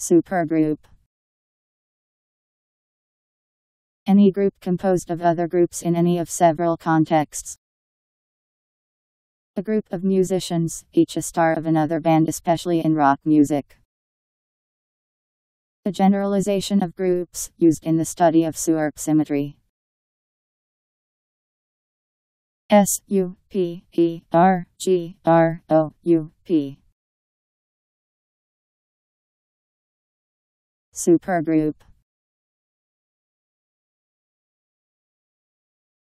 Supergroup Any group composed of other groups in any of several contexts. A group of musicians, each a star of another band, especially in rock music. The generalization of groups, used in the study of supersymmetry. S U P E R G R O U P Supergroup